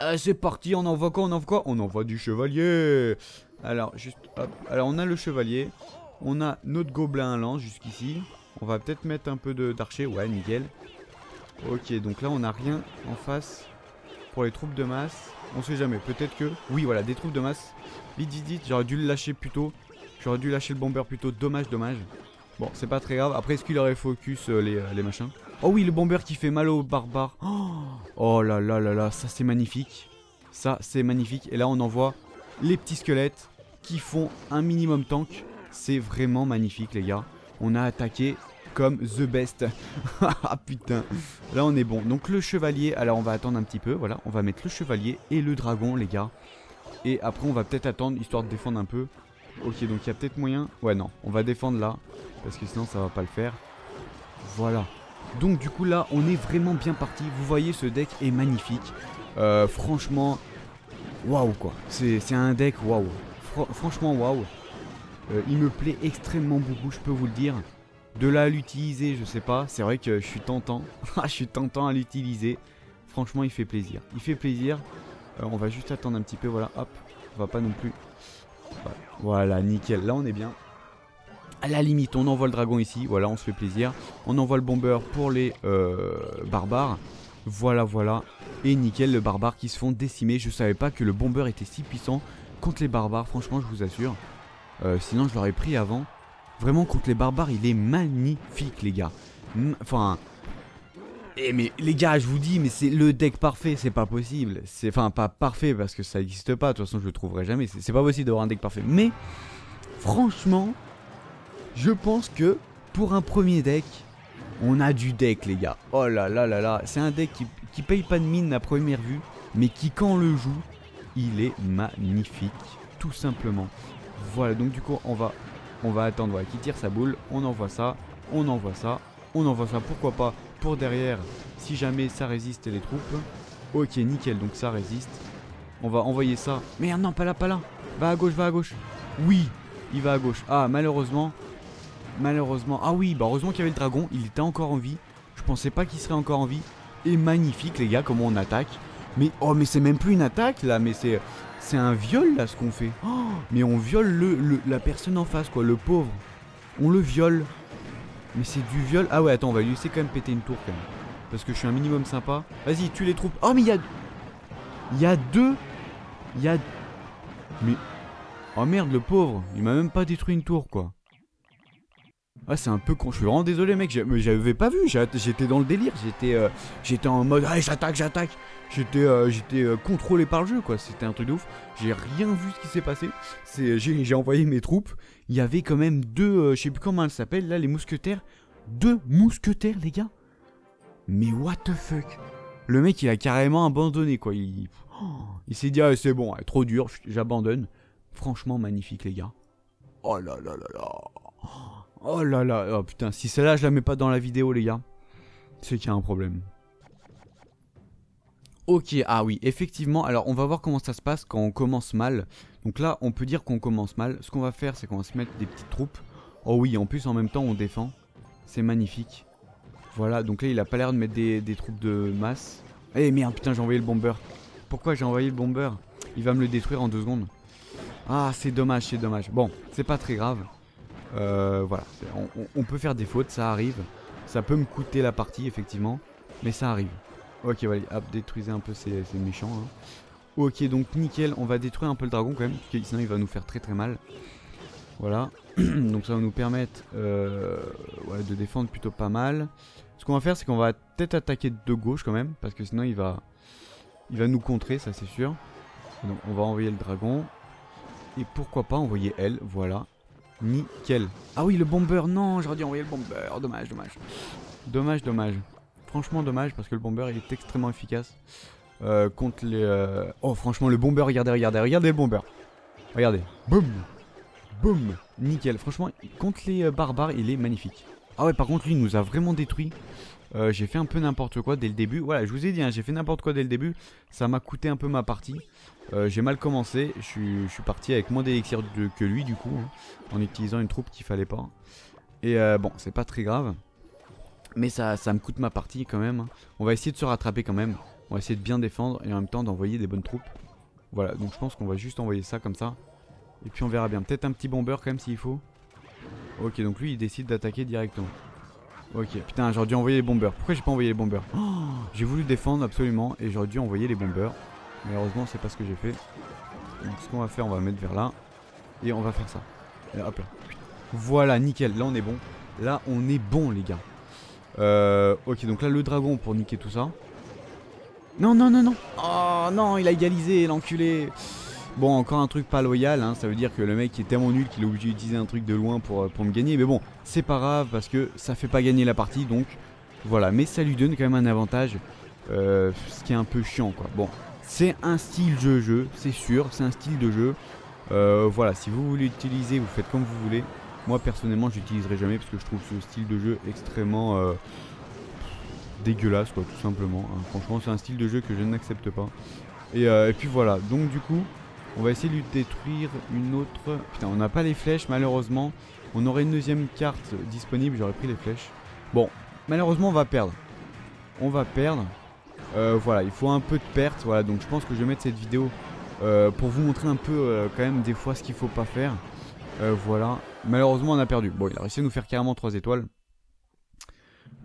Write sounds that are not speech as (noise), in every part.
Ah, c'est parti, on envoie quoi On envoie quoi? On envoie du chevalier Alors, juste, hop. Alors, on a le chevalier. On a notre gobelin à lance jusqu'ici. On va peut-être mettre un peu d'archer. Ouais, nickel. Ok, donc là, on n'a rien en face pour les troupes de masse. On sait jamais, peut-être que... Oui, voilà, des troupes de masse. Vite, vite, j'aurais dû le lâcher plus tôt. J'aurais dû lâcher le bomber plus tôt. Dommage, dommage. Bon, c'est pas très grave. Après, est-ce qu'il aurait focus euh, les, euh, les machins? Oh oui, le bomber qui fait mal aux barbares. Oh, oh là là là là, ça c'est magnifique. Ça, c'est magnifique. Et là, on envoie les petits squelettes qui font un minimum tank. C'est vraiment magnifique, les gars. On a attaqué comme the best. (laughs) ah putain. Là, on est bon. Donc, le chevalier. Alors, on va attendre un petit peu. Voilà, on va mettre le chevalier et le dragon, les gars. Et après, on va peut-être attendre histoire de défendre un peu. Ok, donc il y a peut-être moyen. Ouais, non, on va défendre là. Parce que sinon, ça va pas le faire. Voilà. Donc, du coup, là, on est vraiment bien parti. Vous voyez, ce deck est magnifique. Euh, franchement, waouh quoi. C'est un deck waouh. franchement, waouh. Euh, il me plaît extrêmement beaucoup, je peux vous le dire. De là à l'utiliser, je sais pas. C'est vrai que je suis tentant. (laughs) je suis tentant à l'utiliser. Franchement, il fait plaisir. Il fait plaisir. Euh, on va juste attendre un petit peu. Voilà, hop. On va pas non plus. Voilà, nickel. Là, on est bien. À la limite, on envoie le dragon ici. Voilà, on se fait plaisir. On envoie le bomber pour les euh, barbares. Voilà, voilà. Et nickel, le barbare qui se font décimer. Je savais pas que le bomber était si puissant contre les barbares. Franchement, je vous assure. Euh, sinon, je l'aurais pris avant. Vraiment, contre les barbares, il est magnifique, les gars. Enfin... Eh mais les gars, je vous dis, mais c'est le deck parfait, c'est pas possible. C'est enfin pas parfait parce que ça n'existe pas. De toute façon, je le trouverai jamais. C'est pas possible d'avoir un deck parfait. Mais franchement, je pense que pour un premier deck, on a du deck, les gars. Oh là là là là, c'est un deck qui, qui paye pas de mine à première vue, mais qui quand on le joue, il est magnifique, tout simplement. Voilà, donc du coup, on va on va attendre voilà, qu'il tire sa boule, on envoie ça, on envoie ça, on envoie ça, pourquoi pas, pour derrière, si jamais ça résiste les troupes. Ok, nickel, donc ça résiste. On va envoyer ça. Merde, non, pas là, pas là. Va à gauche, va à gauche. Oui, il va à gauche. Ah, malheureusement. Malheureusement. Ah oui, bah heureusement qu'il y avait le dragon. Il était encore en vie. Je pensais pas qu'il serait encore en vie. Et magnifique, les gars, comment on attaque. Mais, oh, mais c'est même plus une attaque, là. Mais c'est un viol là ce qu'on fait. Oh, mais on viole le, la personne en face quoi, le pauvre. On le viole. Mais c'est du viol. Ah ouais, attends, on va lui laisser quand même péter une tour quand même. Parce que je suis un minimum sympa. Vas-y, tue les troupes. Oh mais il y a... Il y a deux... Il y a... Mais... Oh merde, le pauvre. Il m'a même pas détruit une tour quoi. Ah c'est un peu con, je suis vraiment désolé mec, j'avais pas vu, j'étais dans le délire, j'étais euh, j'étais en mode j'attaque, j'attaque. J'étais euh, j'étais euh, contrôlé par le jeu quoi, c'était un truc de ouf. J'ai rien vu ce qui s'est passé. C'est j'ai envoyé mes troupes, il y avait quand même deux je sais plus comment elles s'appellent là les mousquetaires, deux mousquetaires les gars. Mais what the fuck? Le mec il a carrément abandonné quoi, il il s'est dit ah, c'est bon, trop dur, j'abandonne. Franchement magnifique les gars. Oh là là là là. Oh là là, oh putain, si celle-là je la mets pas dans la vidéo les gars, c'est qu'il y a un problème. Ok, ah oui, effectivement, alors on va voir comment ça se passe quand on commence mal. Donc là, on peut dire qu'on commence mal. Ce qu'on va faire, c'est qu'on va se mettre des petites troupes. Oh oui, en plus, en même temps, on défend. C'est magnifique. Voilà, donc là, il a pas l'air de mettre des, troupes de masse. Eh merde, putain, j'ai envoyé le bomber. Pourquoi j'ai envoyé le bomber? Il va me le détruire en deux secondes. Ah, c'est dommage, c'est dommage. Bon, c'est pas très grave. Euh, voilà, on, peut faire des fautes, ça arrive. Ça peut me coûter la partie, effectivement, mais ça arrive. Ok, voilà, hop, détruisez un peu ces, méchants. Hein. Ok, donc nickel, on va détruire un peu le dragon quand même, sinon il va nous faire très très mal. Voilà, (clears throat) donc ça va nous permettre euh, de défendre plutôt pas mal. Ce qu'on va faire, c'est qu'on va peut-être attaquer de gauche quand même, parce que sinon il va, il va nous contrer, ça c'est sûr. Donc on va envoyer le dragon. Et pourquoi pas envoyer elle, voilà. Nickel. Ah oui, le bomber, non, j'aurais dû envoyer le bomber. Dommage, dommage. Dommage, dommage. Franchement, dommage parce que le bomber, il est extrêmement efficace. Euh, contre les... Euh, oh, franchement, le bomber, regardez, regardez, regardez le bomber. Regardez. Boum. Boum. Nickel. Franchement, contre les euh, barbares, il est magnifique. Ah ouais, par contre, lui, il nous a vraiment détruit. j'ai fait un peu n'importe quoi dès le début. Voilà, je vous ai dit, hein, j'ai fait n'importe quoi dès le début. Ça m'a coûté un peu ma partie. J'ai mal commencé, je suis, parti avec moins d'élixir que lui du coup, hein, en utilisant une troupe qu'il fallait pas. Et bon, c'est pas très grave. Mais ça, ça me coûte ma partie quand même. Hein. On va essayer de se rattraper quand même. On va essayer de bien défendre et en même temps d'envoyer des bonnes troupes. Voilà, donc je pense qu'on va juste envoyer ça comme ça. Et puis on verra bien. Peut-être un petit bomber quand même s'il faut. Ok, donc lui il décide d'attaquer directement. Ok, putain, j'aurais dû envoyer les bombers. Pourquoi j'ai pas envoyé les bombers oh, J'ai voulu défendre absolument et j'aurais dû envoyer les bombers. Malheureusement, c'est pas ce que j'ai fait. Donc ce qu'on va faire, on va mettre vers là. Et on va faire ça. Et hop là. Voilà, nickel. Là, on est bon. Là, on est bon, les gars. Euh, ok, donc là, le dragon pour niquer tout ça. Non, non, non, non. Oh non, il a égalisé, l'enculé. Bon, encore un truc pas loyal, hein. ça veut dire que le mec est tellement nul qu'il est obligé d'utiliser un truc de loin pour, euh, pour me gagner. Mais bon, c'est pas grave parce que ça fait pas gagner la partie, donc voilà. Mais ça lui donne quand même un avantage, euh, ce qui est un peu chiant, quoi. Bon, c'est un style de jeu, c'est sûr, c'est un style de jeu. Euh, voilà, si vous voulez l'utiliser, vous faites comme vous voulez. Moi personnellement, j'utiliserai jamais parce que je trouve ce style de jeu extrêmement dégueulasse, quoi, tout simplement. Hein. Franchement, c'est un style de jeu que je n'accepte pas. Et, et, puis voilà, donc du coup, on va essayer de lui détruire une autre... Putain, on n'a pas les flèches malheureusement. On aurait une deuxième carte disponible, j'aurais pris les flèches. Bon, malheureusement on va perdre. On va perdre. Euh, voilà, il faut un peu de perte. Voilà, donc je pense que je vais mettre cette vidéo euh, pour vous montrer un peu euh, quand même des fois ce qu'il faut pas faire. voilà, malheureusement on a perdu. Bon, il a réussi à nous faire carrément 3 étoiles.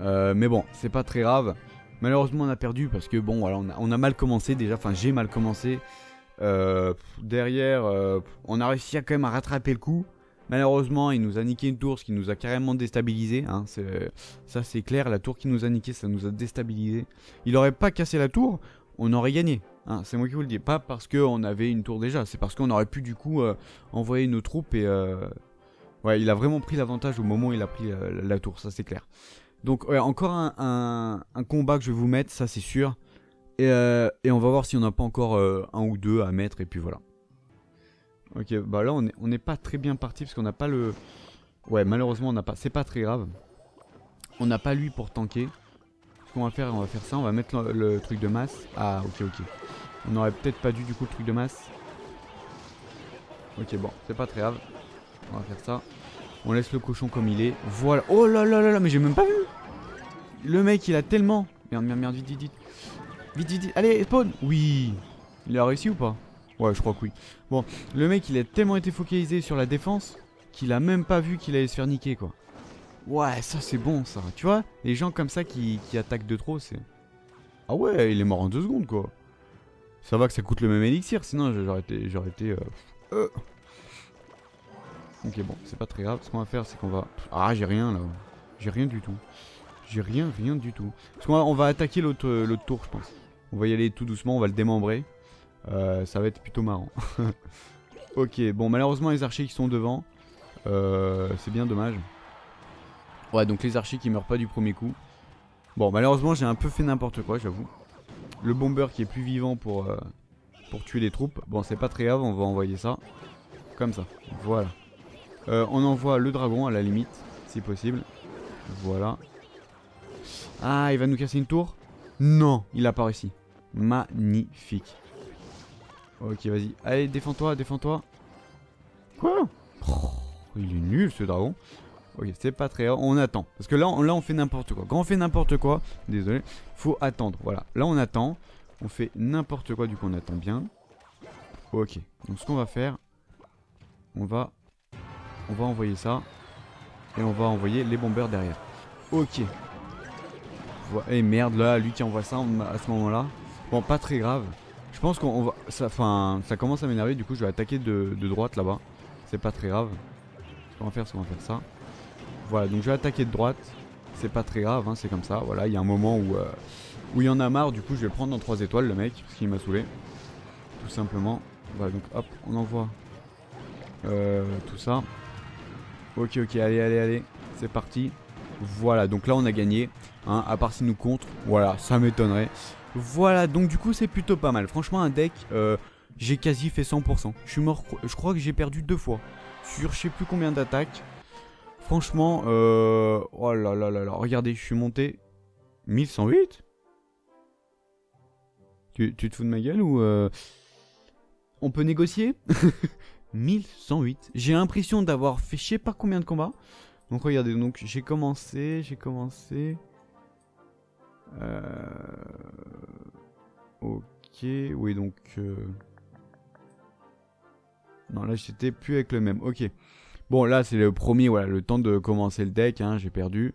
Mais bon, c'est pas très grave. Malheureusement on a perdu parce que bon, voilà, on a, mal commencé déjà. Enfin, j'ai mal commencé. Euh, derrière, euh, on a réussi à quand même à rattraper le coup. Malheureusement, il nous a niqué une tour, ce qui nous a carrément déstabilisé. Hein. ça, c'est clair. La tour qui nous a niqué, ça nous a déstabilisé. Il aurait pas cassé la tour, on aurait gagné. Hein. C'est moi qui vous le dis. Pas parce qu'on avait une tour déjà, c'est parce qu'on aurait pu du coup euh, envoyer nos troupes et. Ouais, il a vraiment pris l'avantage au moment où il a pris la, tour, ça c'est clair. Donc, encore un, combat que je vais vous mettre, ça c'est sûr. Euh, et, on va voir si on n'a pas encore euh, un ou deux à mettre et puis voilà. Ok, bah là on n'est pas très bien parti parce qu'on n'a pas le... Ouais, malheureusement on n'a pas... C'est pas très grave. On n'a pas lui pour tanker. Ce qu'on va faire, on va faire ça, on va mettre le, truc de masse. Ah, ok, ok. On aurait peut-être pas dû du coup le truc de masse. Ok, bon, c'est pas très grave. On va faire ça. On laisse le cochon comme il est. Voilà. Oh là là là là, mais j'ai même pas vu. Le mec, il a tellement... Merde, merde, merde, vite, vite, vite. Vite, vite. Allez, spawn Oui Il a réussi ou pas? Ouais, je crois que oui. Bon, le mec, il a tellement été focalisé sur la défense qu'il a même pas vu qu'il allait se faire niquer, quoi. Ouais, ça, c'est bon, ça. Tu vois Les gens comme ça qui, attaquent de trop, c'est... Ah ouais, il est mort en deux secondes, quoi. Ça va que ça coûte le même élixir, sinon j'aurais été... J'aurais été... Euh, euh. Ok, bon, c'est pas très grave. Ce qu'on va faire, c'est qu'on va... Ah, j'ai rien, là. J'ai rien du tout. J'ai rien, rien du tout. Parce qu'on va, attaquer l'autre tour, je pense. On va y aller tout doucement, on va le démembrer. Euh, ça va être plutôt marrant. (laughs) ok, bon, malheureusement, les archers qui sont devant. Euh, c'est bien dommage. Ouais, donc les archers qui meurent pas du premier coup. Bon, malheureusement, j'ai un peu fait n'importe quoi, j'avoue. Le bomber qui est plus vivant pour, euh, pour tuer les troupes. Bon, c'est pas très grave, on va envoyer ça. Comme ça, voilà. on envoie le dragon à la limite, si possible. Voilà. Ah, il va nous casser une tour Non, il a pas réussi. Magnifique. Ok, vas-y. Allez, défends-toi, défends-toi. Quoi Il est nul ce dragon. Ok, c'est pas très On attend. Parce que là, on, là, on fait n'importe quoi. Quand on fait n'importe quoi, désolé, faut attendre. Voilà. Là, on attend. On fait n'importe quoi, du coup, on attend bien. Ok. Donc, ce qu'on va faire, on va, on va envoyer ça. Et on va envoyer les bombeurs derrière. Ok. Et merde, là, lui qui envoie ça à ce moment-là. Bon, pas très grave. Je pense qu'on va. Ça, enfin, ça commence à m'énerver, du coup, je vais attaquer de, droite là-bas. C'est pas très grave. Ce qu'on va faire, c'est qu'on va faire ça. Voilà, donc je vais attaquer de droite. C'est pas très grave, hein, c'est comme ça. Voilà, il y a un moment où, euh, où il y en a marre, du coup, je vais prendre dans 3 étoiles le mec, parce qu'il m'a saoulé. Tout simplement. Voilà, donc hop, on envoie euh, tout ça. Ok, ok, allez, allez, allez. C'est parti. Voilà, donc là on a gagné. Hein, à part s'il nous contre. Voilà, ça m'étonnerait. Voilà, donc du coup c'est plutôt pas mal. Franchement, un deck, euh, j'ai quasi fait 100%. Je suis mort, je crois que j'ai perdu deux fois. Sur je sais plus combien d'attaques. Franchement, euh, oh là là là là. Regardez, je suis monté 1108 tu, tu te fous de ma gueule ou... Euh, on peut négocier? (laughs) 1108. J'ai l'impression d'avoir fait je sais pas combien de combats. Donc regardez, donc j'ai commencé, j'ai commencé. Euh... Ok, oui donc... euh, Non là j'étais plus avec le même, ok. Bon là c'est le premier, voilà, le temps de commencer le deck, hein, j'ai perdu.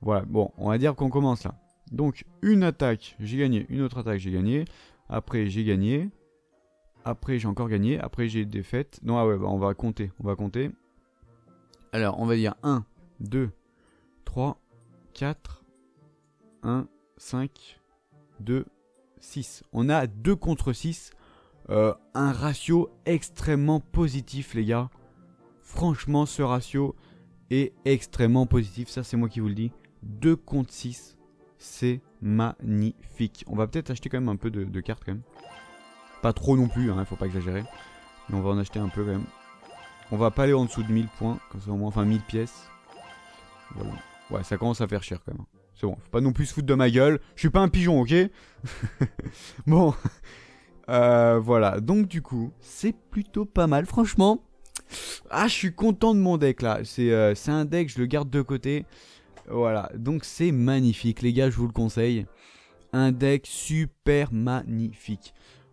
Voilà, bon, on va dire qu'on commence là. Donc une attaque, j'ai gagné, une autre attaque, j'ai gagné. Après j'ai gagné. Après j'ai encore gagné, après j'ai défaite. Non, ah ouais, bah, on va compter, on va compter. Alors on va dire 1, 2, 3, 4, 1, 5, 2, 6. On a 2 contre 6. Euh, un ratio extrêmement positif, les gars. Franchement, ce ratio est extrêmement positif. Ça, c'est moi qui vous le dis. 2 contre 6. C'est magnifique. On va peut-être acheter quand même un peu de, de cartes, quand même. Pas trop non plus, hein, faut pas exagérer. Mais on va en acheter un peu, quand même. On va pas aller en dessous de 1000 points. Comme ça, au moins, enfin 1000 pièces. Voilà. Ouais, ça commence à faire cher, quand même. C'est bon, faut pas non plus se foutre de ma gueule. Je suis pas un pigeon, ok? (laughs) Bon. Euh, voilà, donc du coup, c'est plutôt pas mal. Franchement, ah, je suis content de mon deck là. C'est euh, c'est un deck, je le garde de côté. Voilà, donc c'est magnifique, les gars, je vous le conseille. Un deck super magnifique.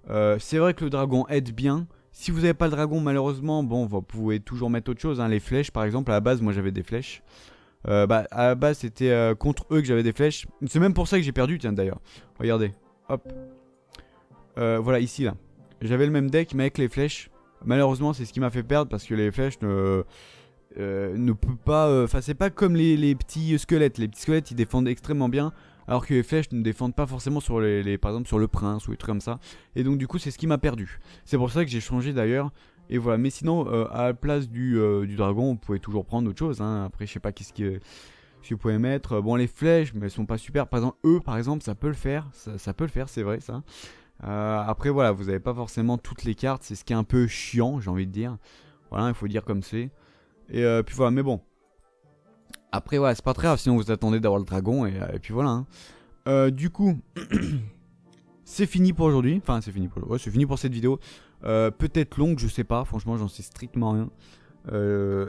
Euh, c'est vrai que le dragon aide bien. Si vous n'avez pas le dragon, malheureusement, bon, vous pouvez toujours mettre autre chose. hein. Les flèches, par exemple, à la base, moi j'avais des flèches. Euh, bah, à la base, c'était euh, contre eux que j'avais des flèches. C'est même pour ça que j'ai perdu, tiens, d'ailleurs. Regardez, hop. Euh, voilà, ici, là. J'avais le même deck, mais avec les flèches. Malheureusement, c'est ce qui m'a fait perdre parce que les flèches ne, ne peut pas. Enfin, c'est pas comme les, les petits squelettes. Les petits squelettes, ils défendent extrêmement bien. Alors que les flèches ne défendent pas forcément sur les, par exemple sur le prince ou des trucs comme ça. Et donc du coup c'est ce qui m'a perdu. C'est pour ça que j'ai changé d'ailleurs. Et voilà, mais sinon euh, à la place du, euh, du dragon, vous pouvez toujours prendre autre chose. hein. Après je sais pas qu'est-ce que si vous pouvez mettre. Bon les flèches, mais elles sont pas super. Par exemple eux par exemple ça peut le faire. Ça, peut le faire, c'est vrai ça. Euh, après voilà, vous avez pas forcément toutes les cartes. C'est ce qui est un peu chiant, j'ai envie de dire. Voilà, il faut dire comme c'est. Et puis voilà, mais bon. Après, ouais, c'est pas très grave, sinon vous attendez d'avoir le dragon, et, euh, puis voilà. hein. Euh, du coup, (clears throat) c'est fini pour aujourd'hui. Enfin, c'est fini pour, ouais, fini pour cette vidéo. Euh, Peut-être longue, je sais pas, franchement, j'en sais strictement rien.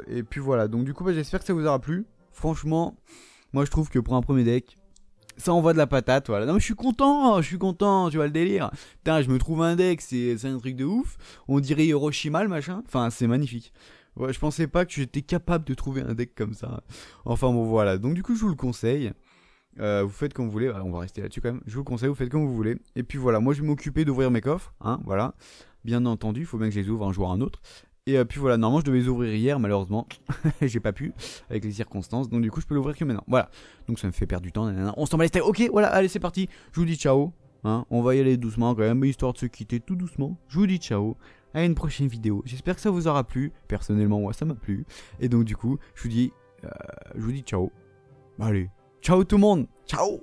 Et puis voilà, donc du coup, bah, j'espère que ça vous aura plu. Franchement, moi je trouve que pour un premier deck, ça envoie de la patate, voilà. Non mais je suis content, je suis content, tu vois le délire. Putain, je me trouve un deck, c'est un truc de ouf. On dirait Hiroshima le machin. Enfin, c'est magnifique. Je pensais pas que j'étais capable de trouver un deck comme ça. Enfin bon voilà, donc du coup je vous le conseille. Euh, vous faites comme vous voulez, on va rester là-dessus quand même. Je vous le conseille, vous faites comme vous voulez. Et puis voilà, moi je vais m'occuper d'ouvrir mes coffres, hein, voilà. Bien entendu, il faut bien que je les ouvre un jour ou un autre. Et euh, puis voilà, normalement je devais les ouvrir hier, malheureusement, (laughs) j'ai pas pu avec les circonstances. Donc du coup je peux l'ouvrir que maintenant. Voilà, donc ça me fait perdre du temps. On s'en va les. Ok, voilà, allez c'est parti. Je vous dis ciao. Hein, on va y aller doucement quand même, histoire de se quitter tout doucement. Je vous dis ciao. À une prochaine vidéo. J'espère que ça vous aura plu. Personnellement, moi ça m'a plu. Et donc du coup, je vous dis, euh, je vous dis ciao. Allez, ciao tout le monde. Ciao.